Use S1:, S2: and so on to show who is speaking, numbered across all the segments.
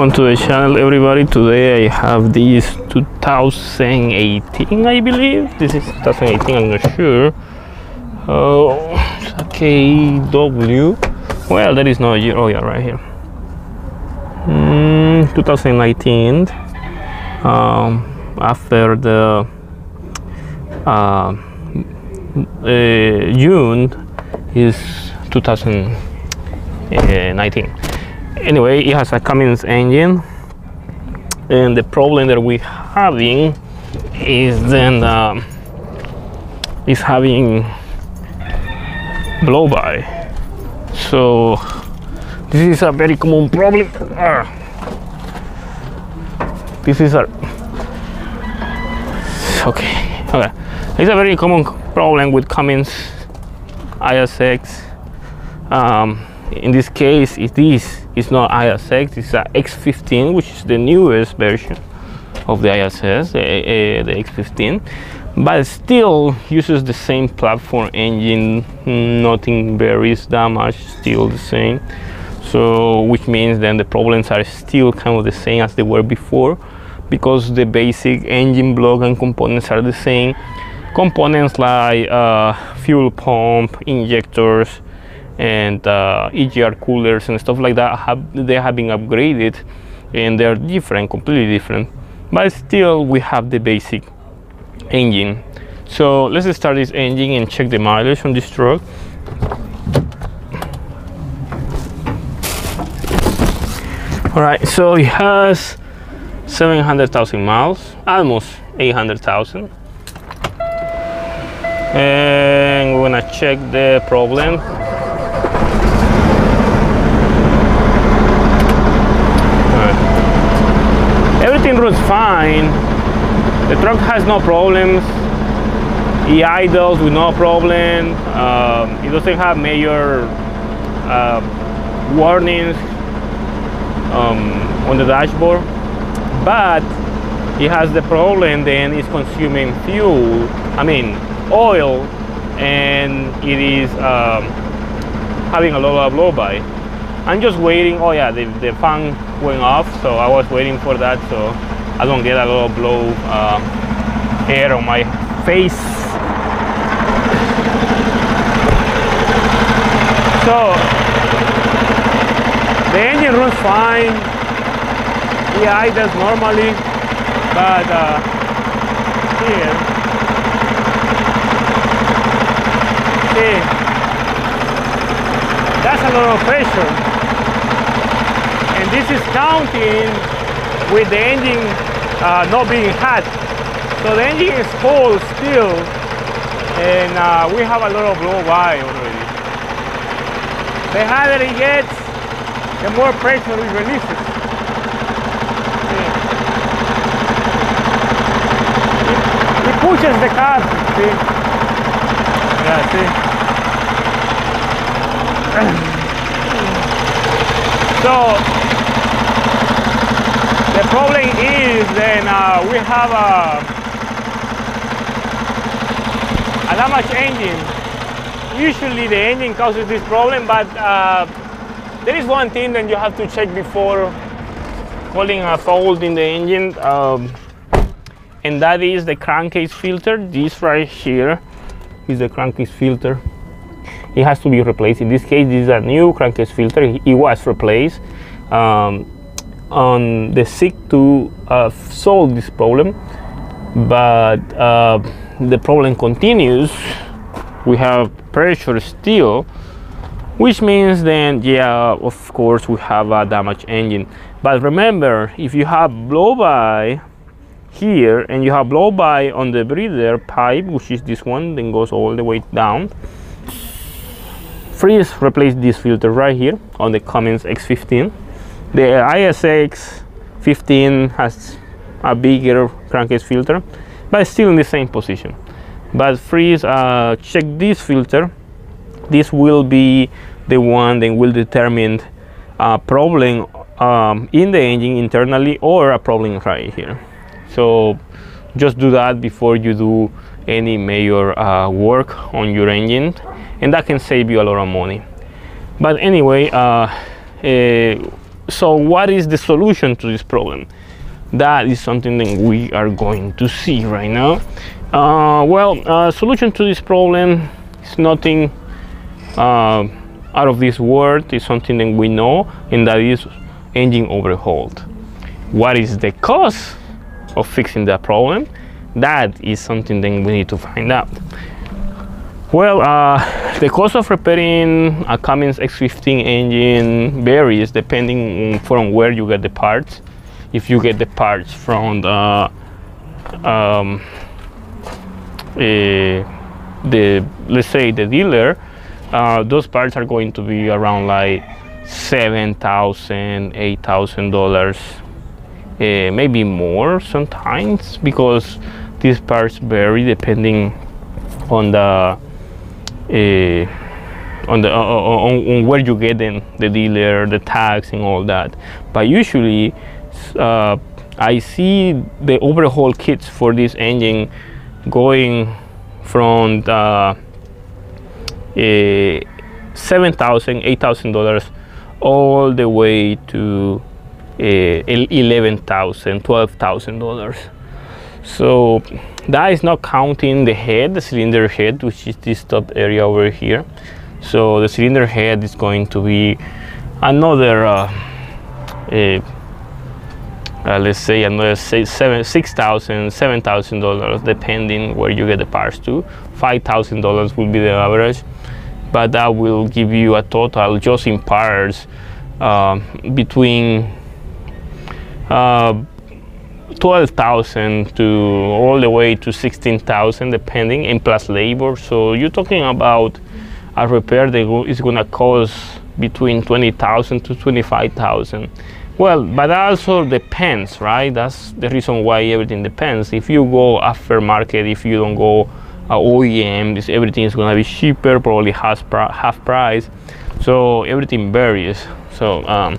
S1: Welcome to the channel everybody. Today I have this 2018 I believe. This is 2018 I'm not sure. Oh KW well that is not a year. Oh yeah right here. Mm, 2019 um, after the uh, uh, June is 2019 anyway it has a Cummins engine. And the problem that we're having is then um, is having blow by. So this is a very common problem. Ah. this is a okay okay. It's a very common problem with Cummins ISX um, in this case it is it's not ISX it's a X15 which is the newest version of the ISX uh, uh, the X15 but still uses the same platform engine nothing varies that much still the same. So which means then the problems are still kind of the same as they were before because the basic engine block and components are the same. Components like uh, fuel pump injectors and uh, EGR coolers and stuff like that have they have been upgraded and they're different completely different but still we have the basic engine. So let's start this engine and check the mileage on this truck. All right so it has 700,000 miles almost 800,000 and we're gonna check the problem everything runs fine. The truck has no problems. It idles with no problem. Um, it doesn't have major uh, warnings um, on the dashboard. But it has the problem then it's consuming fuel I mean oil and it is um, having a lot of blow by. I'm just waiting oh yeah the, the fan went off so I was waiting for that so I don't get a lot of blow uh, air on my face. So the engine runs fine. It idles normally but uh, here see of pressure. And this is counting with the engine uh, not being hot. So the engine is cold still and uh, we have a lot of blow by already. The hotter it gets the more pressure it releases. It, it pushes the car see? Yeah see so the problem is then uh, we have a, a damaged engine. Usually the engine causes this problem, but uh, there is one thing that you have to check before calling a fault in the engine, um, and that is the crankcase filter. This right here is the crankcase filter. It has to be replaced. In this case, this is a new crankcase filter. It was replaced. Um, on the SICK to uh, solve this problem but uh, the problem continues we have pressure still which means then yeah of course we have a damaged engine but remember if you have blow by here and you have blow by on the breather pipe which is this one then goes all the way down freeze replace this filter right here on the Cummins X15 the ISX 15 has a bigger crankcase filter, but still in the same position. But freeze, uh, check this filter. This will be the one that will determine a problem um, in the engine internally or a problem right here. So just do that before you do any major uh, work on your engine and that can save you a lot of money. But anyway, uh, uh so what is the solution to this problem? That is something that we are going to see right now. Uh, well uh, solution to this problem is nothing uh, out of this world. Is something that we know and that is engine overhaul. What is the cause of fixing that problem? That is something that we need to find out well, uh, the cost of repairing a Cummins X15 engine varies depending from where you get the parts. If you get the parts from the, um, uh, the let's say the dealer, uh, those parts are going to be around like seven thousand, eight thousand dollars, uh, maybe more sometimes because these parts vary depending on the on the on, on, where you get them, the dealer, the tax, and all that. But usually, uh, I see the overhaul kits for this engine going from the uh, seven thousand, eight thousand dollars, all the way to uh, eleven thousand, twelve thousand dollars. So that is not counting the head, the cylinder head, which is this top area over here. So the cylinder head is going to be another, uh, uh, uh, let's say another seven, six thousand, seven thousand dollars, depending where you get the parts to. Five thousand dollars will be the average, but that will give you a total just in parts uh, between uh, 12,000 to all the way to 16,000 depending and plus labor. So you're talking about a repair that is going to cost between 20,000 to 25,000 well but that also depends right? That's the reason why everything depends. If you go aftermarket if you don't go uh, OEM this everything is going to be cheaper probably half, half price. So everything varies. So um,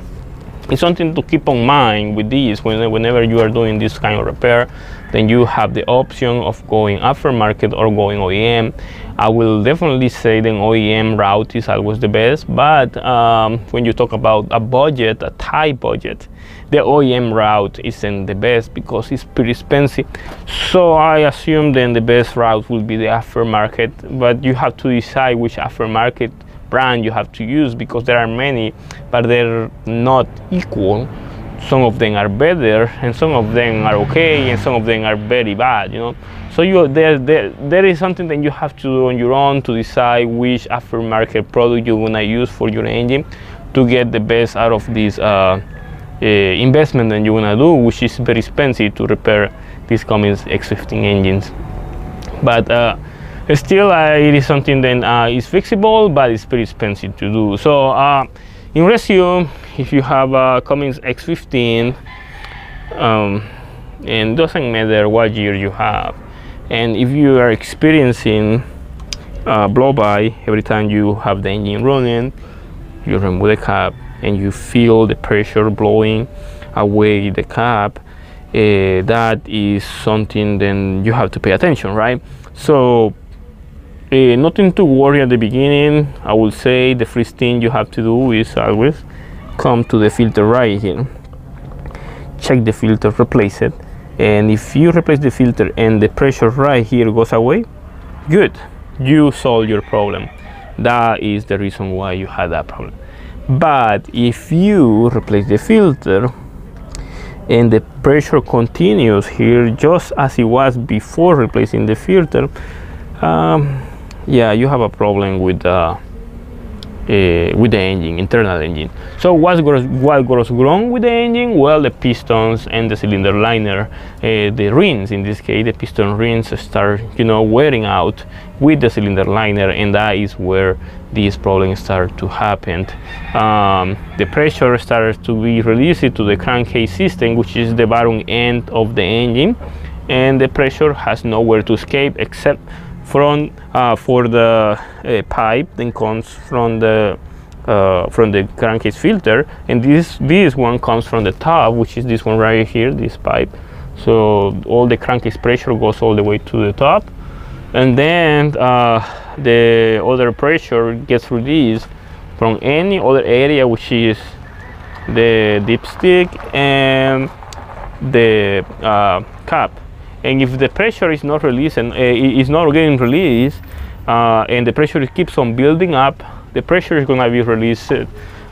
S1: it's something to keep on mind with this whenever you are doing this kind of repair then you have the option of going aftermarket or going OEM I will definitely say the OEM route is always the best but um, when you talk about a budget a tight budget the OEM route isn't the best because it's pretty expensive. So I assume then the best route will be the aftermarket but you have to decide which aftermarket brand you have to use because there are many but they're not equal. Some of them are better and some of them are okay and some of them are very bad you know? So you there there, there is something that you have to do on your own to decide which aftermarket product you want to use for your engine to get the best out of this uh, uh, investment that you want to do which is very expensive to repair these Cummins X15 engines. But uh, still uh, it is something that uh, is fixable but it's pretty expensive to do. So uh, in resume if you have a Cummins X15 um, and doesn't matter what year you have and if you are experiencing uh, blow by every time you have the engine running you remove the cap and you feel the pressure blowing away the cap uh, that is something then you have to pay attention right? So uh, nothing to worry at the beginning. I would say the first thing you have to do is always come to the filter right here. Check the filter, replace it. And if you replace the filter and the pressure right here goes away, good, you solve your problem. That is the reason why you had that problem. But if you replace the filter and the pressure continues here just as it was before replacing the filter, um, yeah you have a problem with uh, uh, with the engine, internal engine. So what goes, what goes wrong with the engine? Well, the pistons and the cylinder liner, uh, the rings in this case, the piston rings start, you know, wearing out with the cylinder liner, and that is where these problems start to happen. Um, the pressure starts to be released to the crankcase system, which is the bottom end of the engine, and the pressure has nowhere to escape except from uh, for the uh, pipe then comes from the uh, from the crankcase filter. And this this one comes from the top which is this one right here this pipe. So all the crankcase pressure goes all the way to the top. And then uh, the other pressure gets released from any other area which is the dipstick and the uh, cap and if the pressure is not released and uh, is not getting released uh, and the pressure keeps on building up the pressure is going to be released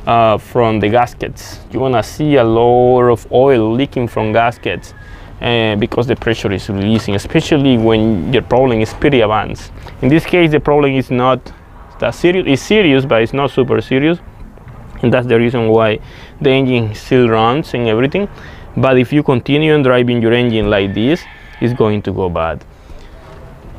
S1: uh, from the gaskets. You're going to see a lot of oil leaking from gaskets uh, because the pressure is releasing especially when your problem is pretty advanced. In this case the problem is not that serious it's serious but it's not super serious. And that's the reason why the engine still runs and everything. But if you continue driving your engine like this it's going to go bad.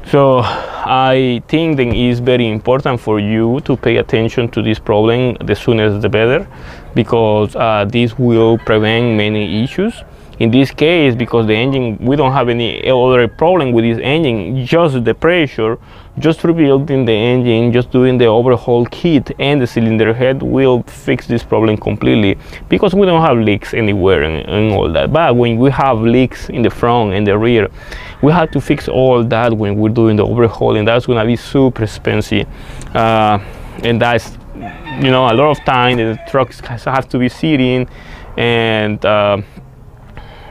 S1: So i think that it's very important for you to pay attention to this problem the sooner the better because uh, this will prevent many issues in this case because the engine we don't have any other problem with this engine just the pressure just rebuilding the engine just doing the overhaul kit and the cylinder head will fix this problem completely because we don't have leaks anywhere and, and all that. But when we have leaks in the front and the rear we have to fix all that when we're doing the overhaul and that's going to be super expensive. Uh, and that's you know a lot of time the trucks have to be sitting and uh,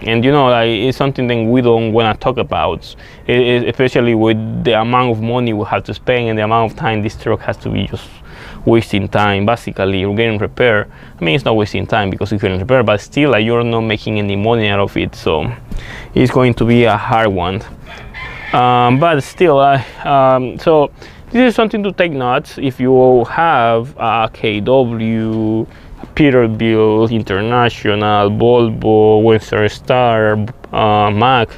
S1: and you know like it's something that we don't want to talk about it, it, especially with the amount of money we have to spend and the amount of time this truck has to be just wasting time basically you're getting repair i mean it's not wasting time because you're getting repair but still like you're not making any money out of it so it's going to be a hard one. Um, but still uh, um, so this is something to take notes if you have a kw Peterbilt, International, Volvo, Western Star, uh, Mack,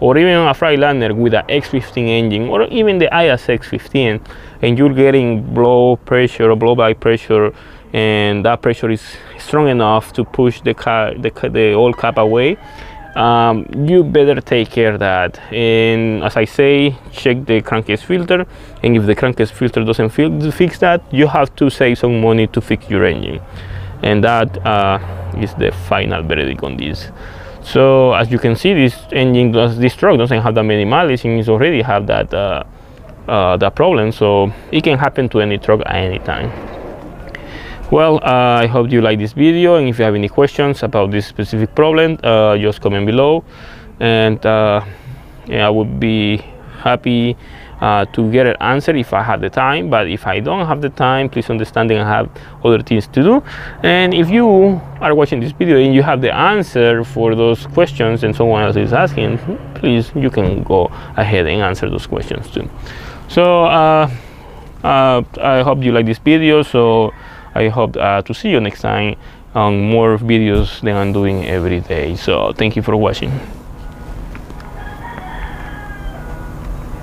S1: or even a Freightliner with an X15 engine, or even the ISX15, and you're getting blow pressure or blowback pressure, and that pressure is strong enough to push the car, the, the old cap away. Um, you better take care of that. And as I say check the crankcase filter. And if the crankcase filter doesn't fix that you have to save some money to fix your engine and that uh, is the final verdict on this. So as you can see this engine does this truck doesn't have that many mileage and it's already have that uh, uh, that problem. So it can happen to any truck at any time. Well uh, i hope you like this video and if you have any questions about this specific problem uh, just comment below. And uh, yeah, i would be happy uh, to get an answer if I have the time but if I don't have the time please understand that I have other things to do. And if you are watching this video and you have the answer for those questions and someone else is asking please you can go ahead and answer those questions too. So uh, uh, I hope you like this video. So I hope uh, to see you next time on more videos that I'm doing every day. So thank you for watching